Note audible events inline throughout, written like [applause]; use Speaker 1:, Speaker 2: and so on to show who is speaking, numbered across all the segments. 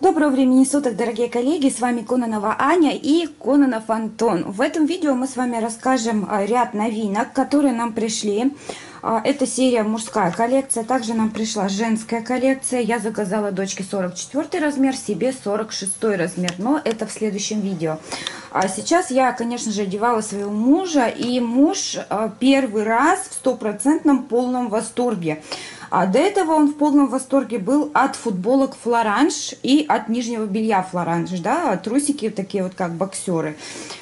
Speaker 1: Доброго времени суток, дорогие коллеги! С вами Кононова Аня и Кононов Антон. В этом видео мы с вами расскажем а, ряд новинок, которые нам пришли. А, это серия мужская коллекция, также нам пришла женская коллекция. Я заказала дочке 44 размер, себе 46 размер, но это в следующем видео. А сейчас я, конечно же, одевала своего мужа, и муж а, первый раз в стопроцентном полном восторге. А до этого он в полном восторге был от футболок Флоранж и от нижнего белья Флоранж, да, трусики такие вот как боксеры.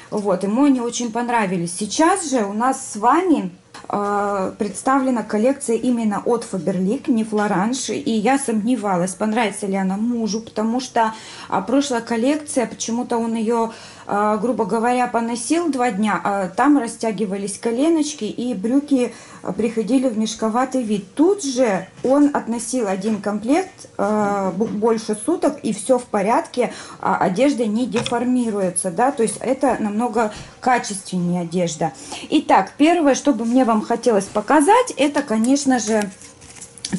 Speaker 1: Вот, ему они очень понравились. Сейчас же у нас с вами э, представлена коллекция именно от Faberlic, не Флоранж, и я сомневалась, понравится ли она мужу, потому что а, прошлая коллекция, почему-то он ее грубо говоря, поносил два дня, а там растягивались коленочки и брюки а, приходили в мешковатый вид. Тут же он относил один комплект больше суток и все в порядке, одежда не деформируется, да, то есть это намного качественнее одежда. Итак, первое, что бы мне вам хотелось показать, это, конечно же,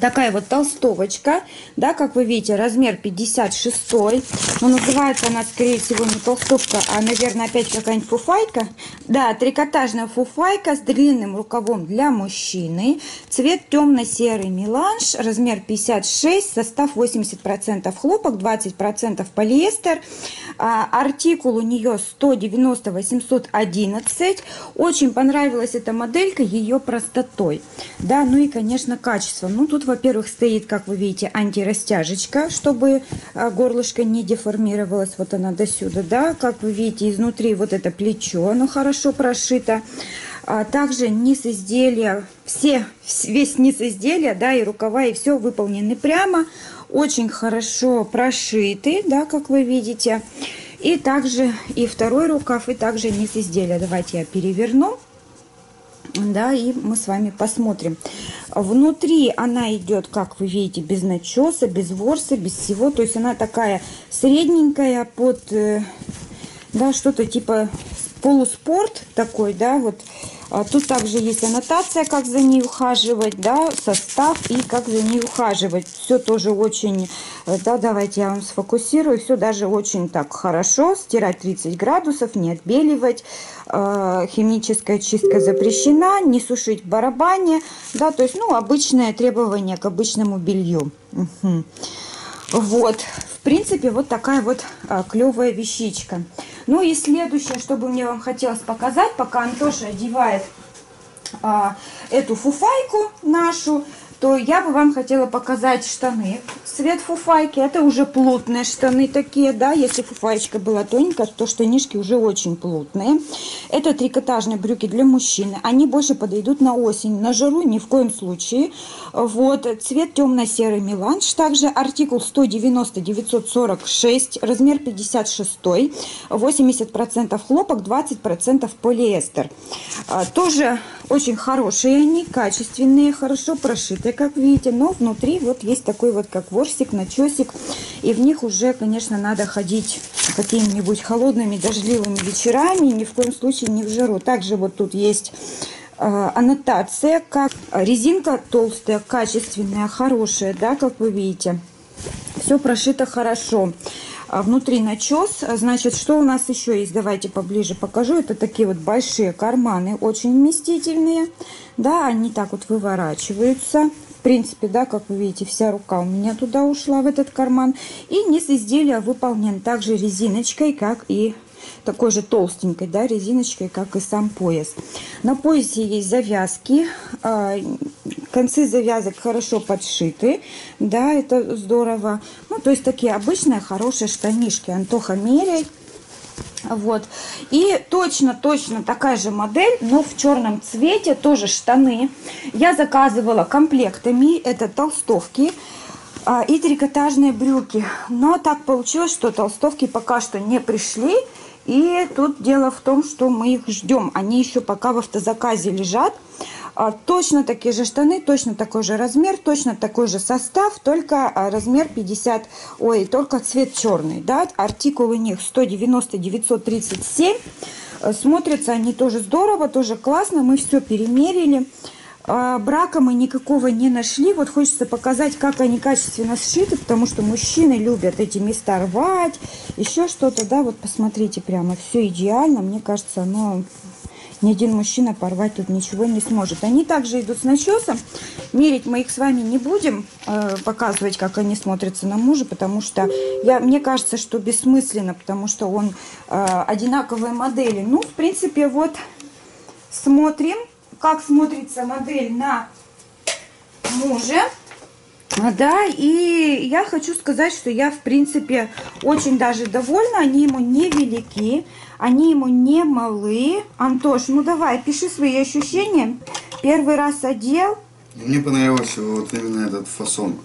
Speaker 1: такая вот толстовочка, да, как вы видите, размер 56, но называется она, скорее всего, не толстовка, а, наверное, опять какая-нибудь фуфайка. Да, трикотажная фуфайка с длинным рукавом для мужчины, цвет темно-серый меланж, размер 56, состав 80% хлопок, 20% полиэстер, а, артикул у нее 190 811, очень понравилась эта моделька ее простотой, да, ну и, конечно, качеством, ну, тут Тут, во-первых, стоит, как вы видите, антирастяжечка, чтобы а, горлышко не деформировалось. Вот она до сюда, да. Как вы видите, изнутри вот это плечо, оно хорошо прошито. А также низ изделия, все, весь низ изделия, да, и рукава, и все выполнены прямо. Очень хорошо прошиты, да, как вы видите. И также и второй рукав, и также низ изделия. Давайте я переверну да, и мы с вами посмотрим. Внутри она идет, как вы видите, без начеса, без ворса, без всего. То есть она такая средненькая под, э, да, что-то типа полуспорт такой, да, вот тут также есть аннотация, как за ней ухаживать, да, состав и как за ней ухаживать. Все тоже очень, э, да, давайте я вам сфокусирую. Все даже очень так хорошо. Стирать 30 градусов, не отбеливать. Э, химическая чистка запрещена. Не сушить в барабане. Да, то есть, ну, обычное требование к обычному белью. Угу. Вот, в принципе, вот такая вот а, клевая вещичка. Ну и следующее, что бы мне вам хотелось показать, пока Антоша одевает а, эту фуфайку нашу, то я бы вам хотела показать штаны. Цвет фуфайки, это уже плотные штаны такие, да, если фуфаечка была тоненькая, то штанишки уже очень плотные. Это трикотажные брюки для мужчины, они больше подойдут на осень, на жару ни в коем случае. Вот, цвет темно-серый меланж, также артикул 190-946, размер 56, 80% хлопок, 20% полиэстер. А, тоже очень хорошие они, качественные, хорошо прошитые, как видите. Но внутри вот есть такой вот как ворсик, начесик. И в них уже, конечно, надо ходить какими-нибудь холодными, дождливыми вечерами. Ни в коем случае не в жару. Также вот тут есть э, аннотация, как резинка толстая, качественная, хорошая, да, как вы видите. Все прошито хорошо. Внутри начес. Значит, что у нас еще есть? Давайте поближе покажу. Это такие вот большие карманы, очень вместительные. Да, они так вот выворачиваются. В принципе, да, как вы видите, вся рука у меня туда ушла в этот карман. И низ изделия выполнен также резиночкой, как и такой же толстенькой, да, резиночкой, как и сам пояс. На поясе есть завязки, а, концы завязок хорошо подшиты, да, это здорово. Ну, то есть такие обычные хорошие штанишки. Антоха меряй. Вот. И точно-точно такая же модель, но в черном цвете, тоже штаны. Я заказывала комплектами, это толстовки а, и трикотажные брюки. Но так получилось, что толстовки пока что не пришли. И тут дело в том, что мы их ждем. Они еще пока в автозаказе лежат. А, точно такие же штаны, точно такой же размер, точно такой же состав, только а, размер 50, ой, только цвет черный, да, артикул у них 190-937, э, смотрятся они тоже здорово, тоже классно, мы все перемерили, А, брака мы никакого не нашли. Вот хочется показать, как они качественно сшиты, потому что мужчины любят эти места рвать, еще что-то, да, вот посмотрите, прямо все идеально. Мне кажется, оно ни один мужчина порвать тут ничего не сможет. Они также идут с начесом. Мерить мы их с вами не будем, э, показывать, как они смотрятся на мужа, потому что я, мне кажется, что бессмысленно, потому что он э, одинаковые модели. Ну, в принципе, вот смотрим, как смотрится модель на муже. Да, и я хочу сказать, что я, в принципе, очень даже довольна. Они ему невелики, они ему не малы. Антош, ну давай, пиши свои ощущения. Первый раз одел.
Speaker 2: Мне понравился вот именно этот фасон.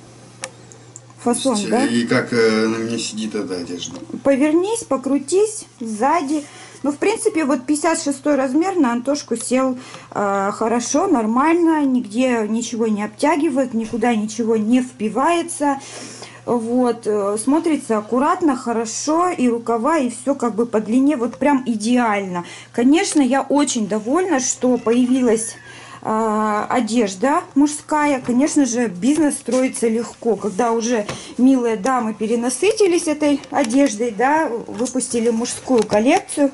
Speaker 1: Фасон, есть, да?
Speaker 2: И как э, на мне сидит эта одежда.
Speaker 1: Повернись, покрутись сзади. Ну, в принципе, вот 56 размер на Антошку сел э, хорошо, нормально, нигде ничего не обтягивает, никуда ничего не впивается. Вот, э, смотрится аккуратно, хорошо, и рукава, и все как бы по длине, вот прям идеально. Конечно, я очень довольна, что появилась одежда мужская. Конечно же, бизнес строится легко, когда уже милые дамы перенасытились этой одеждой, да, выпустили мужскую коллекцию.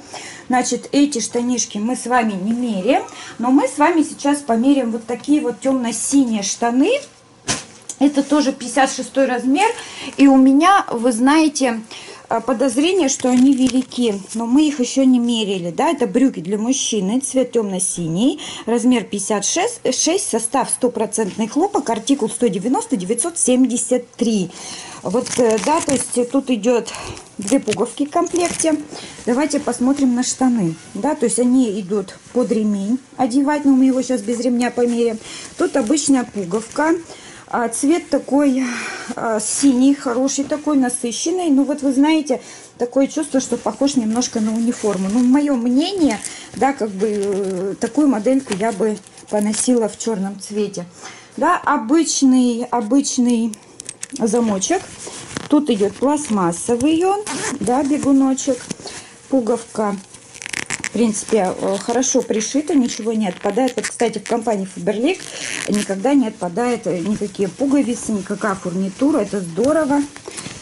Speaker 1: Значит, эти штанишки мы с вами не меряем, но мы с вами сейчас померяем вот такие вот темно-синие штаны. Это тоже 56 размер. И у меня, вы знаете, подозрение, что они велики, но мы их еще не мерили. Да, это брюки для мужчины, цвет темно-синий, размер 56, 6, состав стопроцентный хлопок, артикул 190 973. Вот, э, да, то есть тут идет две пуговки в комплекте. Давайте посмотрим на штаны. Да, то есть они идут под ремень одевать, но мы его сейчас без ремня померяем. Тут обычная пуговка. А цвет такой а, синий, хороший такой, насыщенный. Ну вот вы знаете, такое чувство, что похож немножко на униформу. Ну, мое мнение, да, как бы э, такую модельку я бы поносила в черном цвете. Да, обычный, обычный замочек. Тут идет пластмассовый он, да, бегуночек, пуговка в принципе, э, хорошо пришито, ничего не отпадает. Вот, кстати, в компании Faberlic никогда не отпадает никакие пуговицы, никакая фурнитура. Это здорово.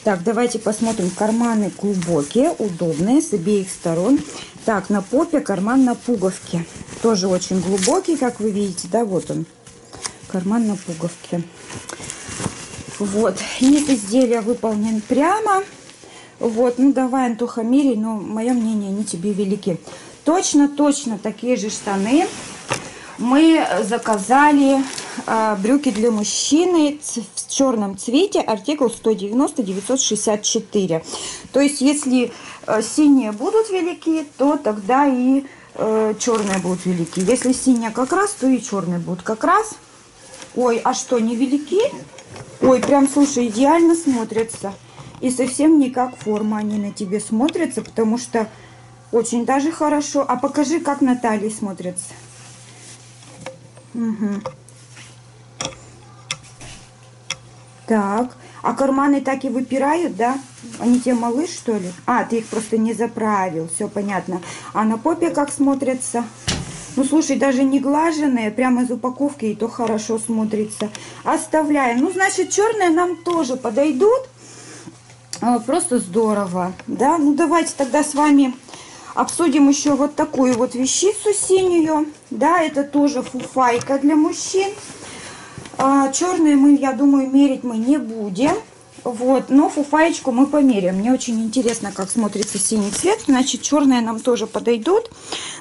Speaker 1: Так, давайте посмотрим. Карманы глубокие, удобные с обеих сторон. Так, на попе карман на пуговке. Тоже очень глубокий, как вы видите. Да, вот он. Карман на пуговке. Вот. Низ изделия выполнен прямо. Вот, ну давай, Антоха, мерей, но мое мнение, они тебе велики. Точно-точно такие же штаны мы заказали э, брюки для мужчины в черном цвете, артикул 190-964. То есть, если э, синие будут велики, то тогда и э, черные будут велики. Если синяя как раз, то и черные будут как раз. Ой, а что, не велики? Ой, прям, слушай, идеально смотрятся. И совсем не как форма они на тебе смотрятся, потому что очень даже хорошо. А покажи, как на талии смотрится. Угу. Так. А карманы так и выпирают, да? Они тебе малыш, что ли? А, ты их просто не заправил. Все понятно. А на попе как смотрятся? Ну, слушай, даже не глаженные, прямо из упаковки, и то хорошо смотрится. Оставляем. Ну, значит, черные нам тоже подойдут. А, просто здорово, да? Ну, давайте тогда с вами Обсудим еще вот такую вот вещицу синюю. Да, это тоже фуфайка для мужчин. А, черные мы, я думаю, мерить мы не будем. Вот, но фуфаечку мы померяем. Мне очень интересно, как смотрится синий цвет. Значит, черные нам тоже подойдут.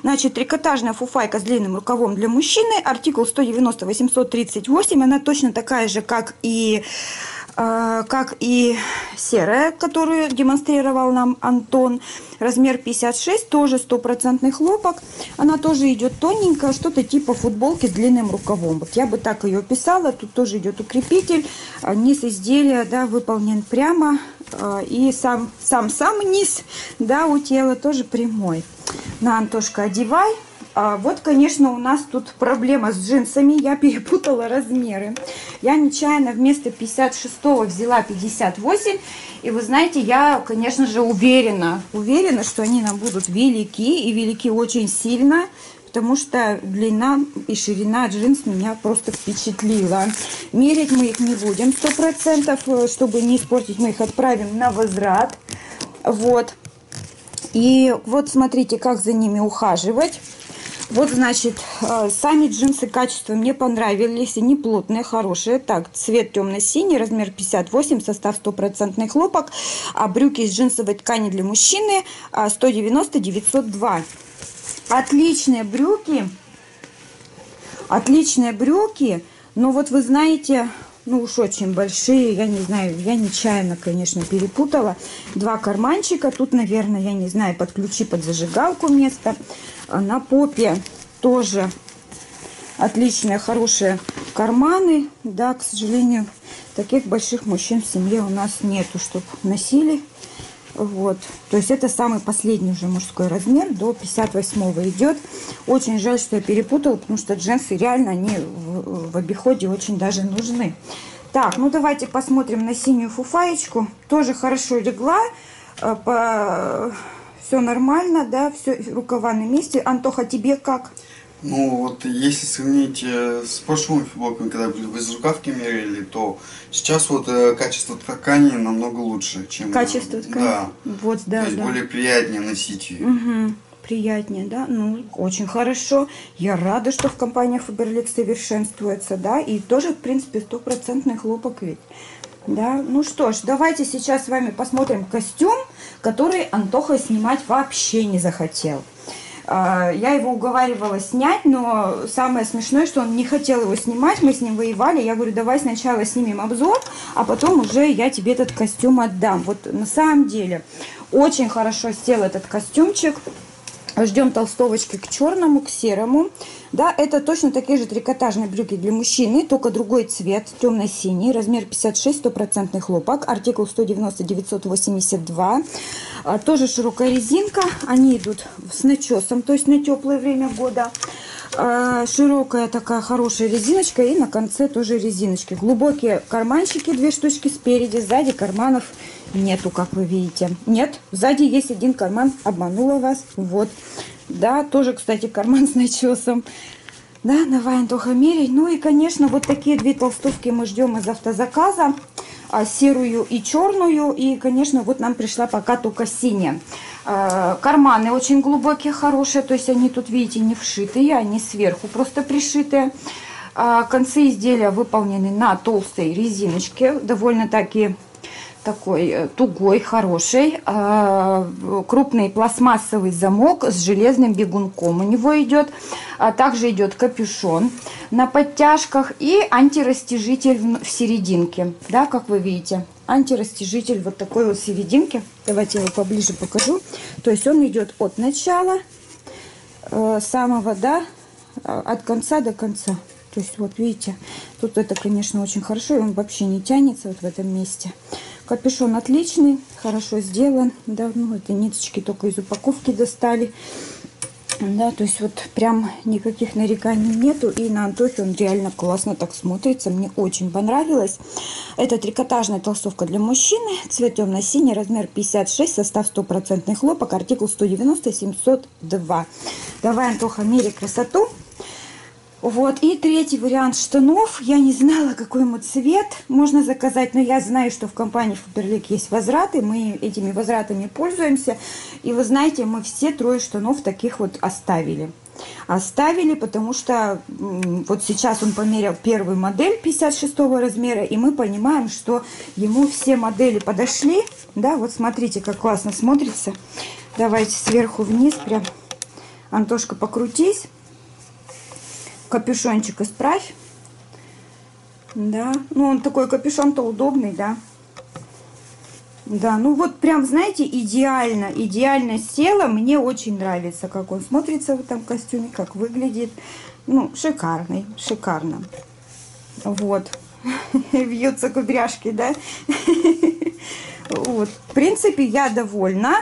Speaker 1: Значит, трикотажная фуфайка с длинным рукавом для мужчины. Артикул 190-838. Она точно такая же, как и как и серая, которую демонстрировал нам Антон. Размер 56, тоже стопроцентный хлопок. Она тоже идет тоненькая, что-то типа футболки с длинным рукавом. Вот я бы так ее описала. Тут тоже идет укрепитель. А, низ изделия да, выполнен прямо. А, и сам, сам, сам низ да, у тела тоже прямой. На, Антошка, одевай. А вот, конечно, у нас тут проблема с джинсами. Я перепутала размеры. Я нечаянно вместо 56 взяла 58. И вы знаете, я, конечно же, уверена, уверена, что они нам будут велики. И велики очень сильно потому что длина и ширина джинс меня просто впечатлила. Мерить мы их не будем 100%, э, чтобы не испортить, мы их отправим на возврат. Вот. И вот смотрите, как за ними ухаживать. Вот, значит, э, сами джинсы качество мне понравились. Они плотные, хорошие. Так, цвет темно-синий, размер 58, состав стопроцентный хлопок. А брюки из джинсовой ткани для мужчины 190-902. А, Отличные брюки. Отличные брюки. Но вот вы знаете, ну уж очень большие, я не знаю, я нечаянно, конечно, перепутала. Два карманчика, тут, наверное, я не знаю, под ключи, под зажигалку место. А на попе тоже отличные, хорошие карманы. Да, к сожалению, таких больших мужчин в семье у нас нету, чтобы носили. Вот. То есть это самый последний уже мужской размер, до 58 идет. Очень жаль, что я перепутала, потому что джинсы реально, они в, обиходе очень даже нужны. Так, ну давайте посмотрим на синюю фуфаечку. Тоже хорошо легла. Э, по... Все нормально, да, все, рукава на месте. Антоха, тебе как?
Speaker 2: Ну вот если сравнить э, с прошлыми футболками, когда были безрукавки мерили, то сейчас вот э, качество ткани намного лучше, чем...
Speaker 1: Качество ткани?
Speaker 2: Да.
Speaker 1: Вот, да,
Speaker 2: То есть
Speaker 1: да.
Speaker 2: более приятнее носить ее.
Speaker 1: Угу. Приятнее, да? Ну, очень хорошо. Я рада, что в компании Faberlic совершенствуется, да, и тоже, в принципе, стопроцентный хлопок ведь. Да, ну что ж, давайте сейчас с вами посмотрим костюм, который Антоха снимать вообще не захотел. А, Я его уговаривала снять, но самое смешное, что он не хотел его снимать, мы с ним воевали. Я говорю, давай сначала снимем обзор, а потом уже я тебе этот костюм отдам. Вот на самом деле очень хорошо сел этот костюмчик. Ждем толстовочки к черному, к серому. Да, это точно такие же трикотажные брюки для мужчины, только другой цвет, темно-синий, размер 56, стопроцентный хлопок, артикул 190-982. А, тоже широкая резинка, они идут с начесом, то есть на теплое время года. А, широкая такая хорошая резиночка и на конце тоже резиночки. Глубокие карманчики, две штучки спереди, сзади карманов нету, как вы видите. Нет, сзади есть один карман, обманула вас, вот. Да, тоже, кстати, карман с начесом. Да, давай, Антоха, меряй. Ну и, конечно, вот такие две толстовки мы ждем из автозаказа. А, серую и черную. И, конечно, вот нам пришла пока только синяя. А, карманы очень глубокие, хорошие. То есть они тут, видите, не вшитые, они сверху просто пришитые. А, концы изделия выполнены на толстой резиночке. Довольно-таки такой э, тугой, хороший, э, крупный пластмассовый замок с железным бегунком у него идет. А также идет капюшон на подтяжках и антирастяжитель в, в серединке, да, как вы видите. Антирастяжитель вот такой вот серединки. Давайте я его поближе покажу. То есть он идет от начала э, самого, да, от конца до конца. То есть вот видите, тут это, конечно, очень хорошо, и он вообще не тянется вот в этом месте. Капюшон отличный, хорошо сделан. Да, ну, это ниточки только из упаковки достали. Да, то есть вот прям никаких нареканий нету. И на Антохе он реально классно так смотрится. Мне очень понравилось. Это трикотажная толстовка для мужчины. Цвет темно-синий, размер 56, состав стопроцентный хлопок, артикул 190-702. Давай, Антоха, меряй красоту. Вот, и третий вариант штанов. Я не знала, какой ему цвет можно заказать, но я знаю, что в компании Faberlic есть возвраты. Мы этими возвратами пользуемся. И вы знаете, мы все трое штанов таких вот оставили. Оставили, потому что вот сейчас он померил первую модель 56 размера, и мы понимаем, что ему все модели подошли. Да, вот смотрите, как классно смотрится. Давайте сверху вниз прям. Антошка, покрутись капюшончик исправь. Да, ну он такой капюшон-то удобный, да. Да, ну вот прям, знаете, идеально, идеально села. Мне очень нравится, как он смотрится в этом костюме, как выглядит. Ну, шикарный, шикарно. Вот. [laughs] Вьются кудряшки, да? Вот. В принципе, я довольна.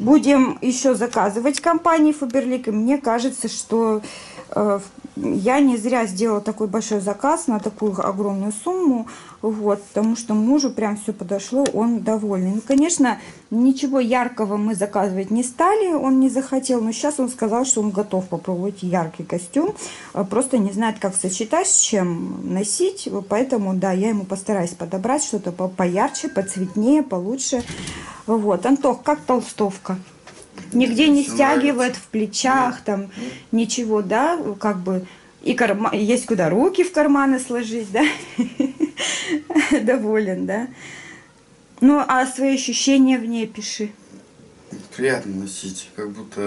Speaker 1: Будем еще заказывать компании Faberlic. И мне кажется, что э, я не зря сделала такой большой заказ на такую огромную сумму, вот, потому что мужу прям все подошло, он доволен. Ну, конечно, ничего яркого мы заказывать не стали, он не захотел, но сейчас он сказал, что он готов попробовать яркий костюм, а просто не знает, как сочетать, с чем носить, поэтому, да, я ему постараюсь подобрать что-то поярче, поцветнее, получше. Вот, Антох, как толстовка? Нигде не стягивает в плечах, там ничего, да, как бы. И карма... есть куда руки в карманы сложить, да, [laughs] доволен, да. Ну, а свои ощущения в ней пиши.
Speaker 2: Приятно носить, как будто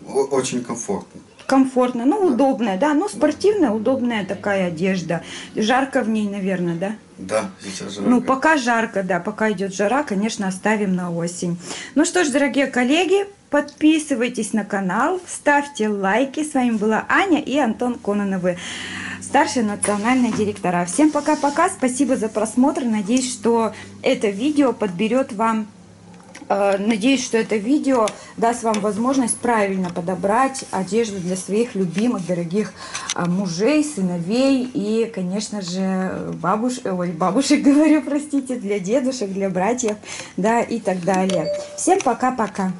Speaker 2: ну, очень комфортно
Speaker 1: комфортно, ну, удобная, да, ну, спортивная, удобная такая одежда. Жарко в ней, наверное, да?
Speaker 2: Да, сейчас жарко.
Speaker 1: Ну, пока жарко, да, пока идет жара, конечно, оставим на осень. Ну что ж, дорогие коллеги, подписывайтесь на канал, ставьте лайки. С вами была Аня и Антон Кононовы старшие национальные директора. Всем пока-пока, спасибо за просмотр. Надеюсь, что это видео подберет вам надеюсь, что это видео даст вам возможность правильно подобрать одежду для своих любимых, дорогих э, мужей, сыновей и, конечно же, бабуш... Ой, бабушек, [laughs] говорю, простите, для дедушек, для братьев, да, и так далее. Всем пока-пока.